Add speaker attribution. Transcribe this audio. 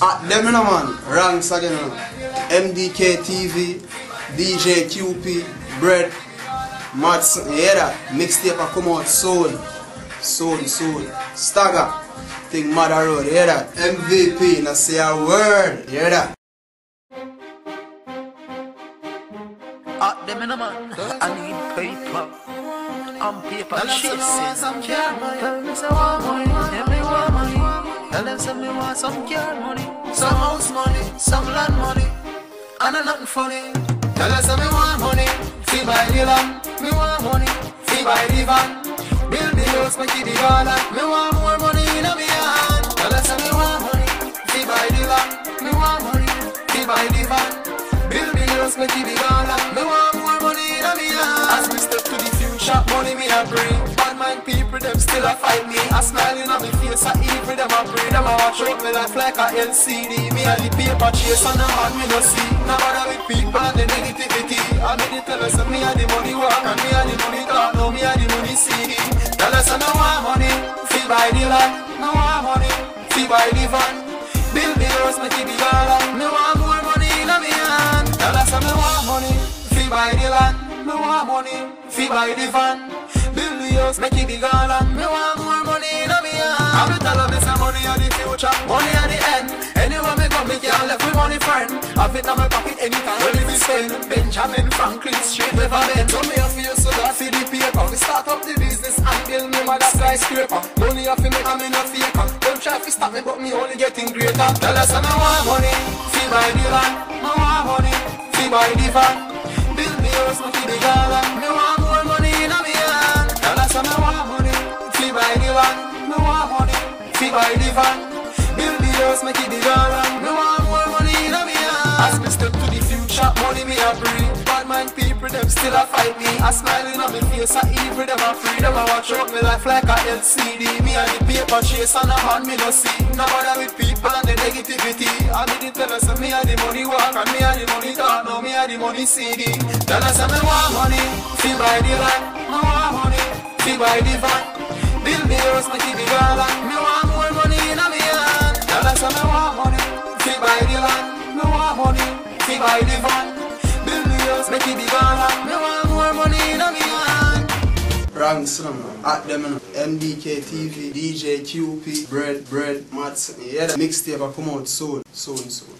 Speaker 1: Ah, At them, you know, man. Ranks again. MDK TV, DJ QP, Bread, Madson, you hear that? Mixtape a come out soon. Soon, soon. Stagger. Thing Mother Road, you hear that? MVP, now say a word, you hear that?
Speaker 2: At ah, them in a man, I need paper. I'm paper
Speaker 3: Tell them say me want
Speaker 2: chasing. Want some care money,
Speaker 3: Some house money, some land money, and a nothing funny. Tell us me want money, fee buy the land. Me want money, fee buy the van. Build the house, make it the garden. Me want more money in me hand. Tell us me want money, fee buy the land. Me want money, fee buy the van. Build the house, make it the garden. Me want more money in me hand. As we step to the future, money me a bring. Bad mind people, them still a fight me. A smiling on me face, a out me life like a LCD. Me a the paper chase and the man me no see. Now bother with people and the negativity. I need to tell us me a the money walk and me a the money talk. No, me a the money see. Tell us I no want money, feel buy the land. No want money, feel buy the van. Build the house, make it the garden. Me want more money in a me hand. Tell us I me want money, feel buy the land. Me want money, feel buy the van. Build the house, make it the garden. Are the future, money are the end. Anywhere me go, me can't left with money friend. Have it in my pocket anytime when we spend. Benjamin Franklin Street, never been. So me a feel so that for the paper. We start up the business and build me mother skyscraper. Money off me, I'm in a faker. Don't try to stop me, but me only getting greater. Tell us I me want money, fee buy the land. Me want money, fee buy the van. Build me house, make it the garden. Van. Build the house, make it the garden. Me want more money in me hand. As me step to the future, money me a bring. Bad mind people, them still a fight me. A smiling on me face, a evil, them a free. Them a watch out me life like a LCD. Me and the paper chase and a man me no see. No bother with people and the negativity. I need to tell us me and the money walk and me and the money talk. No, me and the money CD. Tell us me want money, feel buy the land. Me want money, feel buy the van. Build the house, make it the garden. Feel buy the van. Build the house, make it the garden. Me want more money in me hand.
Speaker 1: Ranks, you. At them, know. MDK TV, DJ QP, Bread, Bread, hear that? Mixtape a come out soon. Soon, soon.